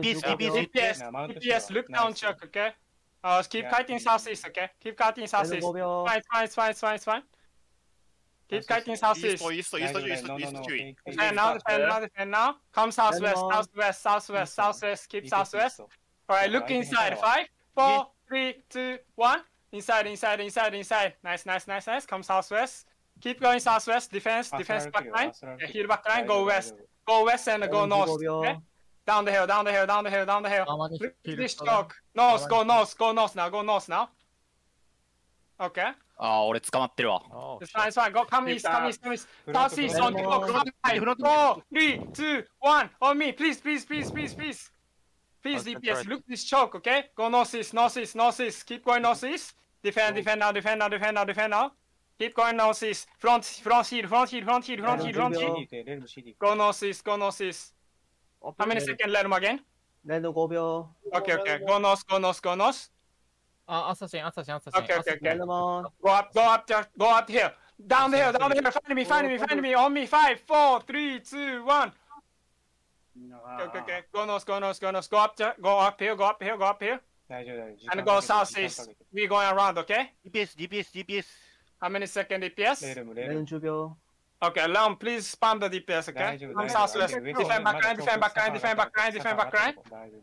DPS, DPS, DPS, DPS, look down choke. okay? Uh, keep kiting southeast, okay? Keep cutting southeast. Fine, fine, fine, fine, fine. Keep cutting southeast. East, east, east, east, east, east. And now, now, now. Come southwest, southwest, southwest, southwest. Keep southwest. Alright, look inside. Five, four, three, two, one. Inside, inside, inside, inside. Nice, nice, nice, nice. Come southwest. Keep going southwest. Defense, defense back line. Yeah, heal back line. Go west. Go west and go north. Okay? Down the hill, down the hill, down the hill, down the hill. Oh, Please talk. North, go north, go north now, go north now. Okay. ああ、俺捕まってるわ。It's fine, it's fine. Go, come east, come east, come east. South east on the clock. Four, three, two, one. On me, please, please, please, please, please. Please, DPS, look this choke, okay? Go north east, north east, north east. Keep going north east. Defend, defend now, defend now, defend now, defend now. Keep going north east. Front, front heel, front heel, front heel, front heel, front heel. Go north east, go north east. How many seconds let him again? 얘는 고병. Okay, okay. Go north, go north, go north. 아 아사신 아사신 아사신 Okay, okay, okay. 렐름원. Go up, go up, there, go up here. Down the hill, down the hill. Find me, find me, find me. On me. Five, four, three, two, one. Okay, okay, okay. Go north, go north, go north. Go up there, go up here, go up here, go up here. 다이브, 다이브. And 지금 go 가게 돼, southeast. 지금 가게 돼. We going around, okay? DPS, DPS, DPS. How many second DPS? 렐름, 얘는 렐름. 주병. Okay, Leon, please spam the DPS, okay? come south west. Defend back line. defend back line. defend back line. defend back line.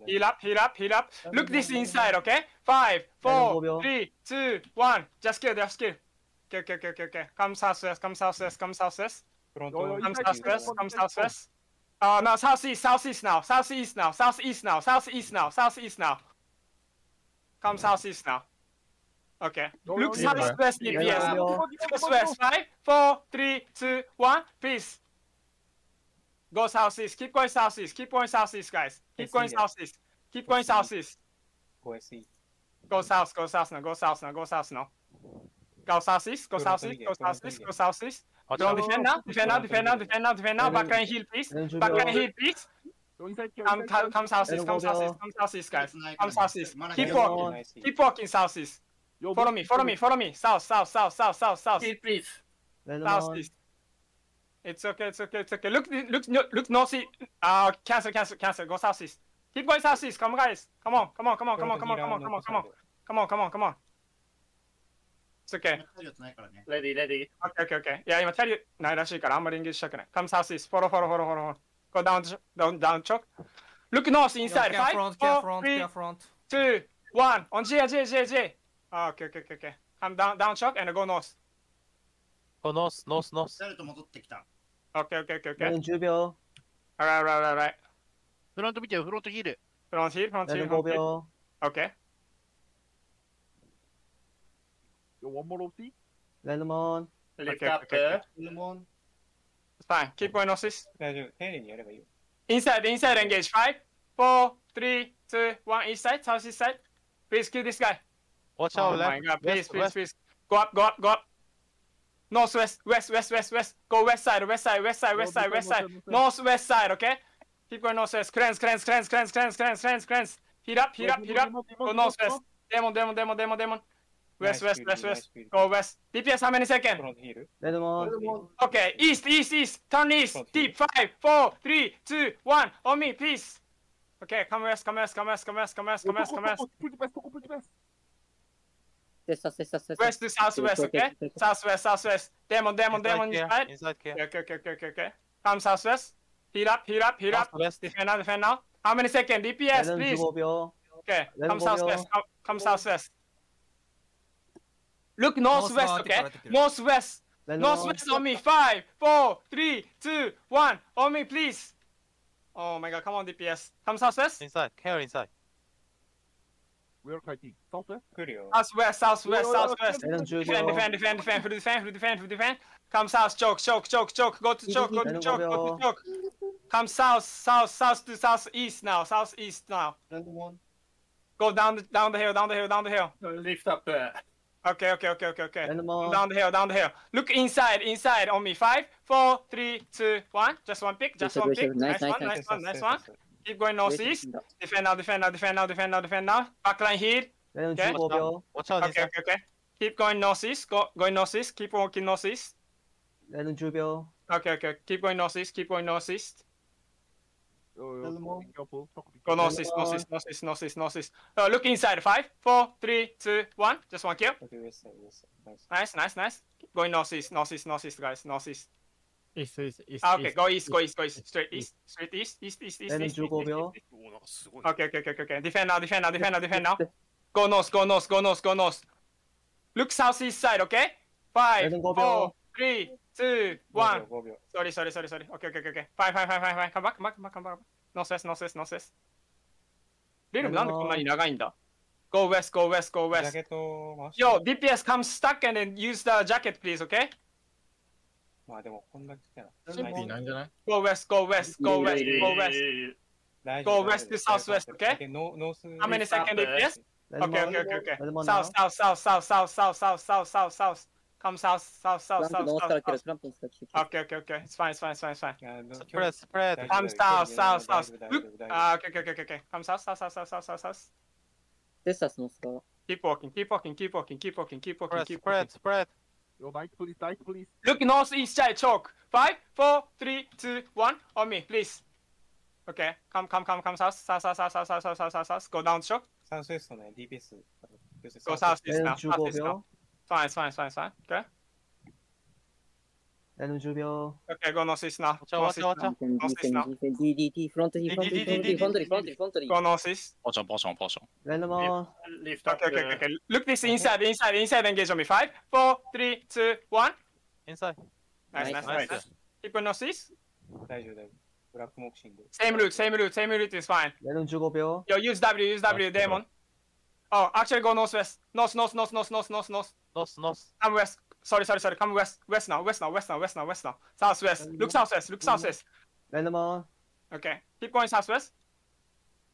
Heal up, heal up, heal up. Look this inside, okay? Five, four, three, two, one. Just kill, just kill. Okay, okay, okay, okay, Come ah, south west. come south west. come south west. Come south west. come south west. Uh, no, southeast, southeast now, southeast now, southeast now, southeast now, southeast now. Come southeast now. Okay. Look southwest DPS. yes. Southwest. Five, four, three, two, one. Peace. Go southeast. Keep going southeast. Keep going southeast, guys. Keep going southeast. Keep going southeast. Go south. Go south. Go south now. Go south now. Go south now. Go southeast. Go southeast. Go southeast. Go southeast. Don't defend now. Defend now. Defend now. Defend now. Defend now. Back and heal, please. Back and heal, please. Come, come, come southeast. Come southeast. Come southeast, guys. Come southeast. Keep walking. Keep walking southeast. Yo, follow me, follow me, follow me. South, south, south, south, south, south. Please, please. South, please. It's okay, it's okay, it's okay. Look, look, look, north east. Ah, uh, cancel, cancel, cancel. Go south east. Keep going south east. Come, guys. Come on, come on, come on, come on, come on, come on, come on, come on, come on, come on, come on. It's okay. Ready, ready. Okay, okay, okay. いや、今、キャリーないらしいから、あんまり演技したくない。Come south east. Follow, follow, follow, follow. Go down, down, down, choke. Look north inside. Five, four, three, two, one. On G, G, G, G. Ah, okay, okay, okay, okay. I'm down, down shock and I go north. Go north, north, north. ダルト戻ってきた。Okay, okay, okay, okay. 10秒。Alright, alright, alright, alright. フロント見てよ、フロントヒール。フロントヒール、フロントヒール。5秒。Okay. Yo, one more OT? Lemon. Lift up. Lemon. It's fine. Keep going, Osis. 大丈夫。丁寧にやればいいよ。Inside, inside, engage. 5, 4, 3, 2, 1, east side, south east side. Please kill this guy. Watch oh out, oh left. my god, please, please, please. Go up, go up, go up. North west, west, west, west, west. Go west side, west side, west side, west side, west side. North west side, okay? Keep going north west. Crans, crans, crans, crans, crans, crans, crans, crans. Heat up, heat up, heat up. Go north west. Demon, demon, demon, demon, demon. West, west, west, west. Go west. DPS how many seconds? Okay, east, east, east. Turn east. Deep. Five, four, three, two, one. On me, peace. Okay, come west, come west, come west, come west, come west, come west, come west this, us, this, us, this. West is southwest, okay? south, west. Demon, demon, inside demon, inside. Inside here. Okay, okay, okay, okay, okay. Come southwest. Heat up, heat up, heat up. Defend now, defend now. How many seconds? DPS, please. Okay, come south west. come, come southwest. Look north west, okay? North west. North west on me. Five, four, three, two, one. On me, please. Oh my god, come on, DPS. Come south west. Inside, care inside. We're fighting. Southwest? South west. South west. Defend, defend, defend, defend. Through the defend, through the defend, through the defend. Come south, choke, choke, choke, choke. Go to choke, go to choke, go to choke. Come south, south, south to south east now, South east now. Go down the, down the hill, down the hill, down the hill. Lift up there. Okay, okay, okay, okay, okay. Down the hill, down the hill. Look inside, inside on me. Five, four, three, two, one. Just one pick, just one pick. Nice one, nice one, nice one. Keep going northeast. Defend now, defend now, defend now, defend now, defend now. Backline here. 얘는 Okay. 주고병. Watch out Okay, inside. okay, okay. Keep going northeast. Go, going northeast. Keep walking northeast. 얘는 주병. Okay, okay. Keep going northeast. Keep going northeast. Uh, Lemon. be careful. Choco, be Go careful. northeast, northeast, northeast, northeast, northeast. Uh, look inside. Five, four, three, two, one. Just one kill. Okay, west side, west side. Nice. Nice, nice, nice. Keep going northeast, northeast, northeast, guys. Northeast. East, east, east. Ah, okay, east. go east, go east, go east. Straight east, straight east, east, east, east, Then east, east, Jugo east, Bill. east, east. おなんかすごい。Okay, okay, okay, okay. Defend now, defend now, defend now, defend now. Go north, go north, go north, go north. Look southeast side, okay? Five, four, three, two, one. 5秒。Sorry, sorry, sorry, sorry. Okay, okay, okay, okay. Fine, fine, fine, fine, fine. Come back, come back, come back, come back. Northwest, northwest, northwest. リルムなんでこんなに長いんだ ?Go west, go west, go west. Yo, DPS come stuck and then use the jacket, please, okay? まあでもこんだけ来てない。シンピーないんじゃない ?Go west, go west, go west, go west. Go west to southwest, okay? No, no, How many seconds left? Yes? Okay, okay, okay. South, south, south, south, south, south, south, south, south. Come south, south, south, south, south. Okay, okay, okay. It's fine, it's fine, it's fine, it's fine. Spread, spread. Come south, south, south. Ah, okay, okay, okay, okay. Come south, south, south, south, south, south, south. This is not slow. Keep walking, keep walking, keep walking, keep walking, keep walking, keep walking. Spread, spread. Yo, knight, please, knight, please. Look northeast side, choke. Five, four, three, two, one. On me, please. Okay, come, come, come, come, south, south, south, south, south, south, south, south, south. Go down, choke. Southwest, DPS. Go southwest now, southwest now. Fine, fine, fine, fine. Okay. N50 秒 오케이 이거 노스 있나? 저 노스 왔죠 있나? 왔죠 노스 있나? DDD 프론트 D 프론트 D 프론트 프론트 프론트 프론트 go 노스 있? 버전 버전 버전. 랜덤 어 lift up Okay. Okay. 오케이 look this inside inside inside engage on me 5 4 3 2 1 inside Nice. Nice. 나이스 나이스 나이스 나이스 히프 노스 있大丈夫大丈夫ブラックモクシング same route same route same route is fine. 랜덤 15秒 yo use W use W demon oh actually go north west. north north north north north north north. North north. I'm west. Sorry, sorry, sorry. Come west, west now, west now, west now, west now, west now. Southwest. Look southwest. Look southwest. Venema. Okay. Keep going southwest.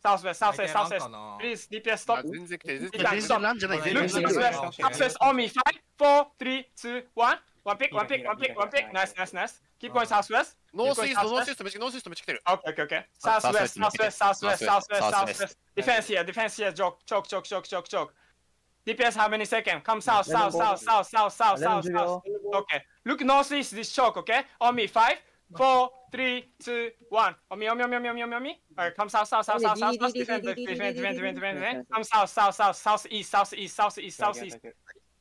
Southwest, southwest, southwest. Please, DPS stop. Stop. Look southwest. Southwest on me. Five, four, three, two, one. One pick, one pick, one pick, one pick. Nice, nice, nice. Keep going southwest. No system. No system. No system. Okay, okay, okay. Southwest. Southwest. Southwest. Southwest. Southwest. Defense here, defense here, choke, choke, choke, choke, choke, choke. DPS how many seconds? Come south, Let south, south, south, south, south, south, south. Okay. Look northeast this choke, okay? On me. Five, four, three, two, one. On me, on me, on me, on me, on me, on me. Alright, come south, south, south, south, south, south. Defend, defend, defend, defend, defend, defend, defend. Come south, south, south, southeast, southeast, southeast, southeast.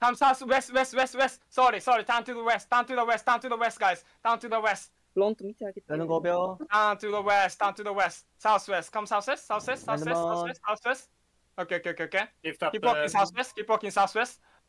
Come south, west, west, west, west. Sorry, sorry. Down to the west, down to the west, down to the west, guys. Down to the west. Long to meet again. Down to the west, down to the west. Southwest. Come southwest, southwest, southwest, southwest, southwest. Okay, okay, okay, okay. Keep, walking uh, southwest. Keep walking southwest.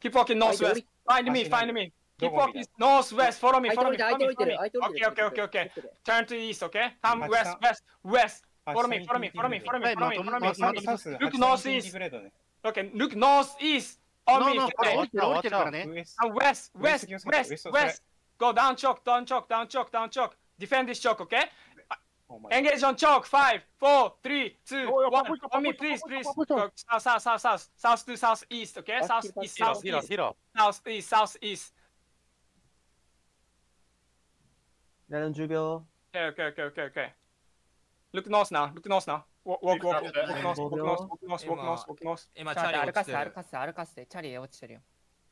Keep walking northwest. Find me, find me. Keep walking northwest. Follow me, follow me. Follow me, follow. Okay, okay, okay, okay. Turn to east, okay? Come west, west, west. Follow me, follow me, follow me, follow me, follow me, follow me. Look northeast. Okay, look northeast. On no, me. No, no, no. Ah, west, west, west, west. Go down choke, down choke, down choke, down choke. Defend this choke, okay? Engage on choke. Five, four, three, two, Oh, one. On me, please, please. Go south, south, south, south, south to southeast, okay? Southeast, southeast, southeast, southeast. レル10秒 Okay, okay, okay, okay, okay. Look north now. Look north now. Walk, walk, walk, walk, walk north, walk north, walk north, walk north, walk north. 今、チャリ落ちて歩かせて、歩る。かせて、歩かせて。チャリ落ちてるよ。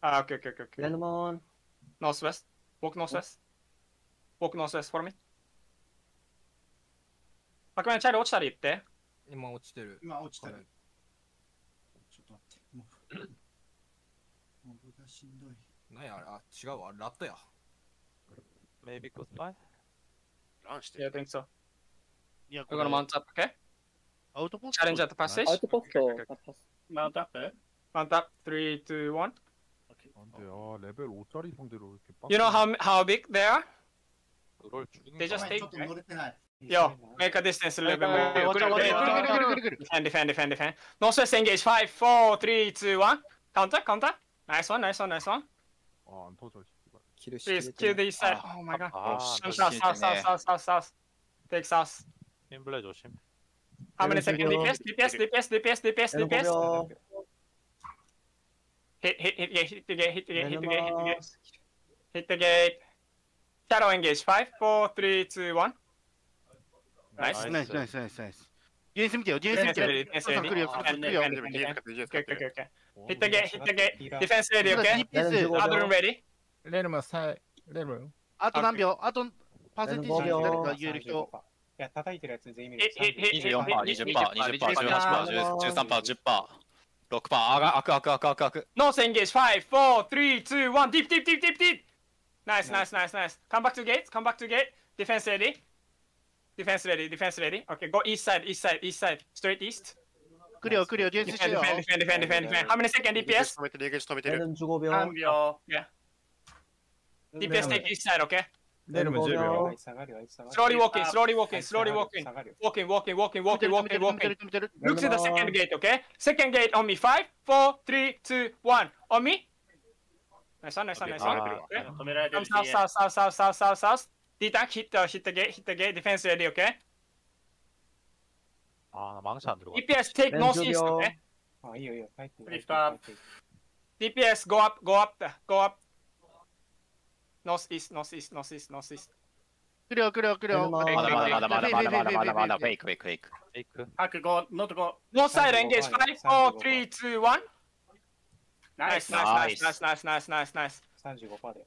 Ah, okay, okay, okay, レ okay. ルモン Northwest. Walk northwest. Walk northwest for me. あくまでチャリ落ちたり言って。今落ちてる。今落ちてるこれ。ちょっと待って。もう、もうがしんどい。何やあれあ、違うわ。ラットや。 Maybe goodbye. ランして Yeah, I る。 think so. いや、 We're gonna mount up, okay? アウトポスト。 challenge at the passage. アウトポスト Okay, okay, okay. あパスマウントアップ Mount up. Three, two, one. 안돼 아 레벨 5짜리 상대로 이렇게 빡 You know how how big they are? 롤 죽인 They こ just ごめん take. ちょっと乗れてない Yo, make a distance a little bit more. Watch out, watch out, Defend, defend, defend, defend. Northwest engage. 5, 4, 3, 2, 1. Counter, counter. Nice one, nice one, nice one. Oh, I'm totally. Please kill the east side. Oh my god. South, south, south, south, south, south. Take south. 인블레 조 심. How many seconds? DPS, DPS, DPS, DPS, DPS, DPS. Hit, hit, hit, hit the gate, hit the gate, hit the gate, hit the gate, hit the gate. Shadow engage. 5, 4, 3, 2, 1. ナイスナイスナイスナイスナイス。ディフェンス見てよ、ディフェンス見てよ。ディフェンス見てよ。ヒットゲー、ヒットゲー。ディフェンスレディオッケー。アドルンレディレルム、サイ、レケー。あと何秒あとパーセンテージ誰か言える人。いや、叩いてるやつ全員見る。24%、20%、20%、18%、13%、10%。6%、あが、あくあくあくあくあく。ノーンゲージ、5、4、3、2、1、ディディディディディナイスナイスナイスナイス。ディフェンスレディ。Defense ready, defense ready. Okay, go east side, east side, east side. Straight east. 그려, 그려, 뒤에 defend, 쓰세요. defend, defend, defend, defend, defend. How many seconds DPS? 리그스 터미테르. 얘는 주고병. 한병. Yeah. DPS take east side, okay? 내려면 제려. Slowly walking, slowly walking, slowly walking. Walking, walking, walking, walking, walking, walking. Look to the second gate, okay? Second gate on me. 5, 4, 3, 2, 1. On me. Nice one, nice one, nice one. Okay. Come south, south, south, south, south, south, south. 디닥 hit the hit the gate hit the gate defense ready okay? 아나 망치 안 들어 가. DPS take north east okay? 아 이요 이요 파이 팅. Lift up. DPS go up go up go up. North east north east north east north east. 그려 그려 그 려. 맞아 맞아 맞아 맞아 맞아 맞아 맞아 맞 아. 페이크 페이크 페이 크. 페이 크. 하크 go not go. North side engage 5 4 3 2 1. 나이스 나이스 나이스 나이스 나이스 나이스 나이 스. 35% 요.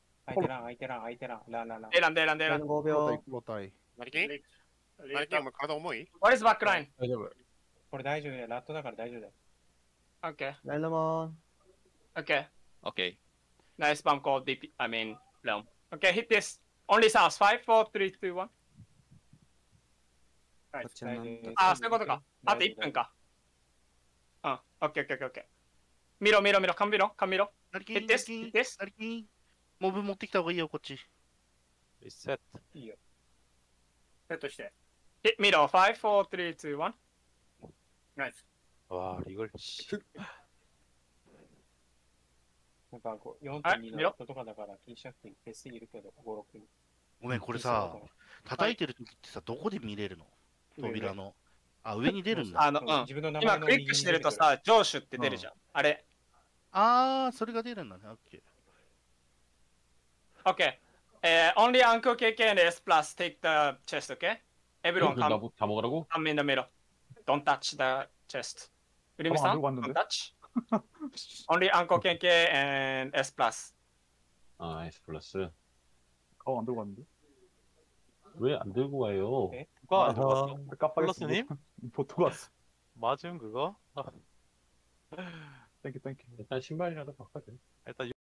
相手、でで。5秒。マキマリキも体重い？大丈夫。これ大丈夫だよ。ラットだから大丈夫だよ。Okay. ランダモン。Okay. Okay. Nice bump call, DP. I mean, hit this. Only sounds. 5, 4, 3, 2, 1. あ、そういうことか。あと1分か。うん。オッケーオッケーオッケー。見ろ見ろ見ろ。勘見ろ。勘見ろ。hit this. hit this. モブ持ってきた方がいいよ、こっち。リセット。いいよ。セットして。Hit 見ろ。5, 4, 3, 2, 1. ナイス。わあ、リグル。しなんかこう4.2はい見ろのとかだから気にしなくていい。フェスいるけど、5、6に。ごめん、これさ、叩いてる時ってさ、どこで見れるの？扉の。あ、上に出るんだ。あの、うん。自分の名前の今クリックしてるとさ、上手って出るじゃん。あれ。あー、それが出るんだね。オッケー。Okay. Uh, only Uncle KK and S plus take the chest, okay? Everyone come, 다 먹으라고? come in the middle. Don't touch the chest. 들고 왔는데? don't touch. only Uncle KK and S plus. 아, S 플러스. 어, 안 들고 왔는데? 왜 안 들고 가요? 네? 누가 아, 안 들어갔어? 깜빡했어. 플러스님? 못 들고 왔어. 맞음 그거? 아, 땡큐, 땡큐. 일단 신발이라도 바꿔야 돼. 일단